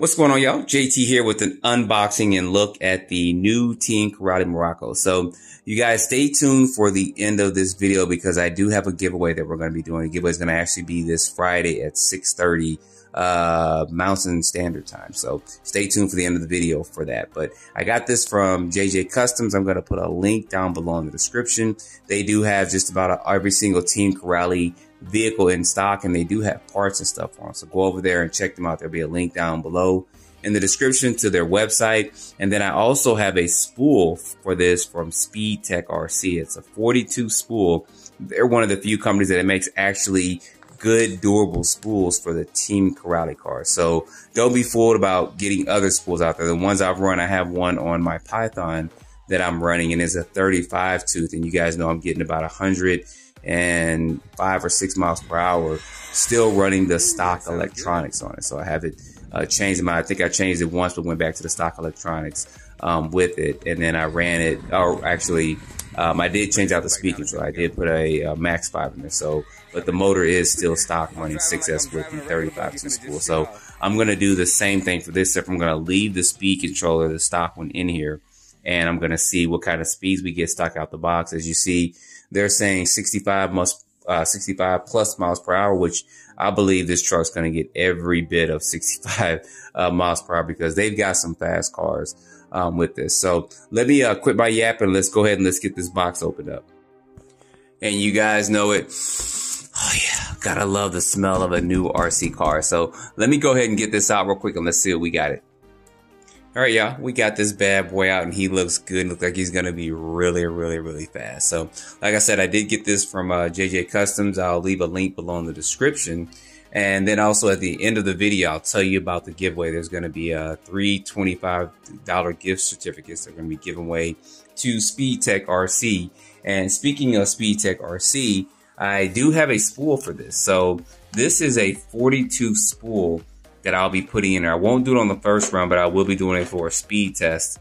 What's going on, y'all? JT here with an unboxing and look at the new Team Corally Muraco. So you guys stay tuned for the end of this video because I do have a giveaway that we're going to be doing. The giveaway is going to actually be this Friday at 6.30 uh, Mountain Standard Time. So stay tuned for the end of the video for that. But I got this from JJ Customs. I'm going to put a link down below in the description. They do have just about a, every single Team Corally vehicle in stock and they do have parts and stuff on. So go over there and check them out. There'll be a link down below in the description to their website. And then I also have a spool for this from SpeedTek RC. It's a 42 spool. They're one of the few companies that it makes actually good durable spools for the Team Corally car. So don't be fooled about getting other spools out there. The ones I've run, I have one on my Python that I'm running and it's a 35 tooth. And you guys know I'm getting about 100 and five or six miles per hour, still running the stock electronics on it. So I have it uh, changed. My, I think I changed it once, but went back to the stock electronics um, with it, and then I ran it. Or actually, um, I did change out the speaking, so I did put a, a Max Five in there. So, but the motor is still stock running 6S with the 35 to spool. So I'm gonna do the same thing for this. If I'm gonna leave the speed controller, the stock one in here, and I'm gonna see what kind of speeds we get stock out the box. As you see they're saying 65 must, uh, 65 plus miles per hour, which I believe this truck's going to get every bit of 65 uh, miles per hour because they've got some fast cars um, with this. So let me uh, quit my yapping. Let's go ahead and let's get this box opened up. And you guys know it. Oh yeah, gotta love the smell of a new RC car. So let me go ahead and get this out real quick and let's see what we got it. All right, y'all, we got this bad boy out and he looks good. Looks like he's going to be really, really, really fast. So, like I said, I did get this from uh, JJ Customs. I'll leave a link below in the description. And then also at the end of the video, I'll tell you about the giveaway. There's going to be a three $25 gift certificates that are going to be given away to SpeedTek RC. And speaking of SpeedTek RC, I do have a spool for this. So this is a 42 spool that I'll be putting in there. I won't do it on the first run, but I will be doing it for a speed test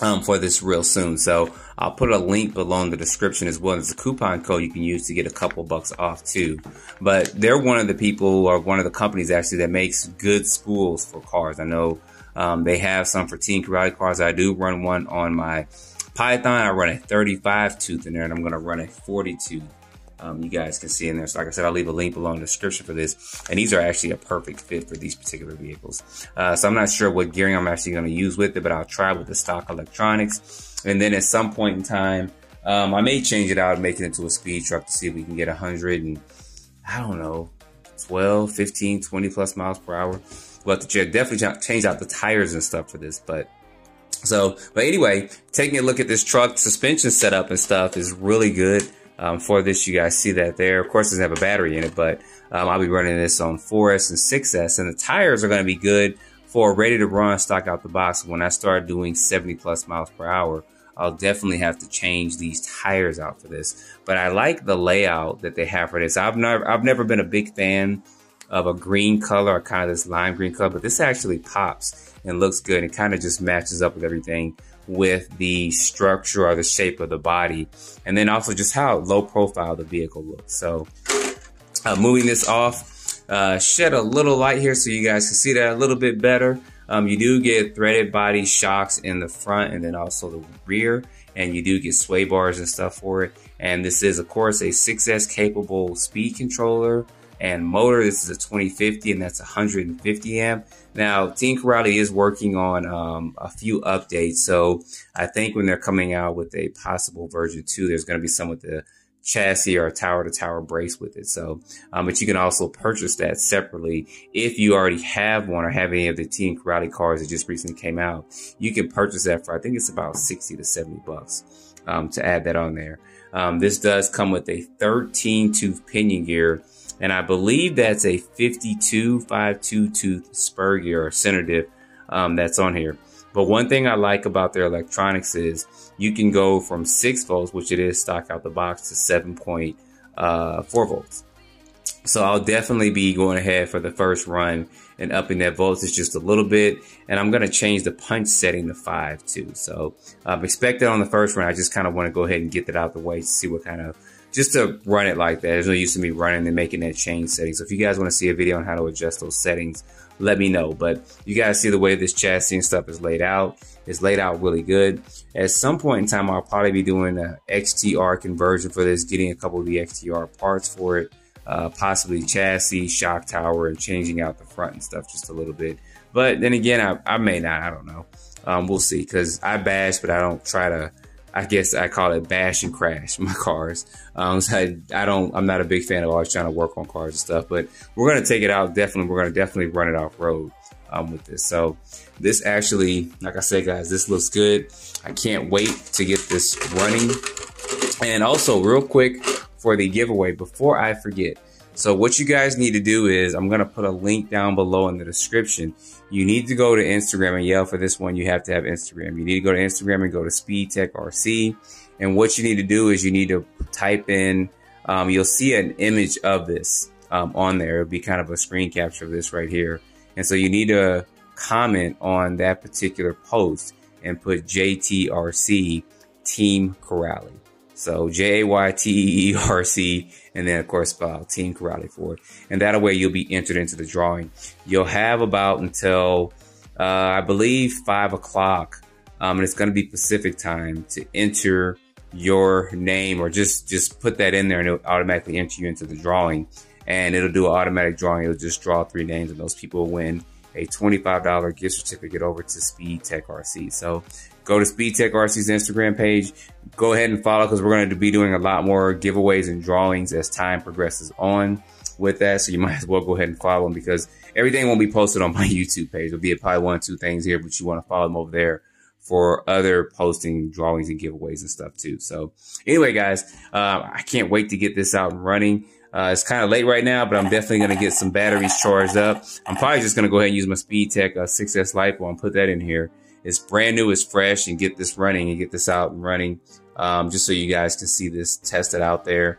um, for this real soon. So I'll put a link below in the description as well as a coupon code you can use to get a couple bucks off too. But they're one of the people or one of the companies actually that makes good spools for cars. I know um, they have some for Team Corally cars. I do run one on my Python. I run a 35 tooth in there and I'm going to run a 40 tooth um, you guys can see in there. So like I said, I'll leave a link below in the description for this. And these are actually a perfect fit for these particular vehicles. Uh, so I'm not sure what gearing I'm actually going to use with it, but I'll try with the stock electronics. And then at some point in time, um, I may change it out and make it into a speed truck to see if we can get 100 and I don't know, 12, 15, 20 plus miles per hour. We'll. Definitely change out the tires and stuff for this, but so, but anyway, taking a look at this truck suspension setup and stuff is really good. Um, for this, you guys see that there. Of course, doesn't have a battery in it, but um, I'll be running this on 4S and 6S, and the tires are going to be good for ready to run stock out the box. When I start doing 70 plus miles per hour, I'll definitely have to change these tires out for this. But I like the layout that they have for this. I've never, I've never been a big fan of a green color or kind of this lime green color, but this actually pops and looks good. It kind of just matches up with everything with the structure or the shape of the body. And then also just how low profile the vehicle looks. So uh, moving this off, uh, shed a little light here so you guys can see that a little bit better. Um, you do get threaded body shocks in the front and then also the rear. And you do get sway bars and stuff for it. And this is, of course, a 6S capable speed controller and motor. This is a 2050 and that's 150 amp. Now, Team Corally is working on um, a few updates. So I think when they're coming out with a possible version two, there's going to be some with the chassis or tower to tower brace with it. So, um, but you can also purchase that separately. If you already have one or have any of the Team Corally cars that just recently came out, you can purchase that for, I think it's about 60 to 70 bucks, um, to add that on there. Um, this does come with a 13 tooth pinion gear and I believe that's a 52 52 tooth spur gear or center diff um, that's on here. But one thing I like about their electronics is you can go from 6 volts, which it is stock out the box, to 7.4 uh, volts. So I'll definitely be going ahead for the first run and upping that voltage just a little bit. And I'm going to change the punch setting to 5 too. So um, expect that on the first run. I just kind of want to go ahead and get that out the way to see what kind of just to run it like that. There's no use to me running and making that change setting. So if you guys want to see a video on how to adjust those settings, let me know. But you guys see the way this chassis and stuff is laid out. It's laid out really good. At some point in time, I'll probably be doing an XTR conversion for this, getting a couple of the XTR parts for it, uh, possibly chassis, shock tower, and changing out the front and stuff just a little bit. But then again, I, I may not. I don't know. Um, we'll see. Because I bash, but I don't try to I guess I call it bash and crash my cars. Um, so I, I, don't, I'm not a big fan of always trying to work on cars and stuff, but we're going to take it out. Definitely. We're going to definitely run it off road, um, with this. So this actually, like I said, guys, this looks good. I can't wait to get this running. And also real quick for the giveaway, before I forget, so what you guys need to do is I'm going to put a link down below in the description. You need to go to Instagram and yell for this one. You have to have Instagram. You need to go to Instagram and go to SpeedTek RC. And what you need to do is you need to type in, um, you'll see an image of this um, on there. It'll be kind of a screen capture of this right here. And so you need to comment on that particular post and put JTRC Team Corally. So J A Y T E R C, and then of course spell Team Corally for it. And that way you'll be entered into the drawing. You'll have about until uh, I believe five o'clock, um, and it's going to be Pacific time to enter your name or just just put that in there, and it'll automatically enter you into the drawing. And it'll do an automatic drawing. It'll just draw three names, and those people will win a $25 gift certificate over to SpeedTek RC. So go to SpeedTek RC's Instagram page. Go ahead and follow because we're going to be doing a lot more giveaways and drawings as time progresses on with that. So you might as well go ahead and follow them because everything won't be posted on my YouTube page. It'll be a probably one or two things here, but you want to follow them over there for other posting drawings and giveaways and stuff too. So anyway, guys, uh, I can't wait to get this out and running. Uh, it's kind of late right now, but I'm definitely going to get some batteries charged up. I'm probably just going to go ahead and use my SpeedTek uh, 6S LiPo and put that in here. It's brand new, it's fresh, and get this running and get this out and running um, just so you guys can see this tested out there.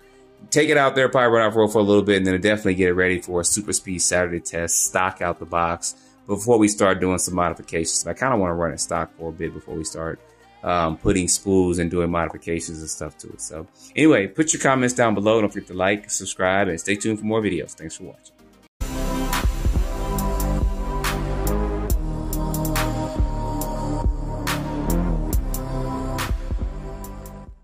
Take it out there, probably run off road for a little bit, and then definitely get it ready for a Super Speed Saturday test, stock out the box before we start doing some modifications. I kind of want to run it stock for a bit before we start um, putting spools and doing modifications and stuff to it. So anyway, put your comments down below. Don't forget to like, subscribe, and stay tuned for more videos. Thanks for watching.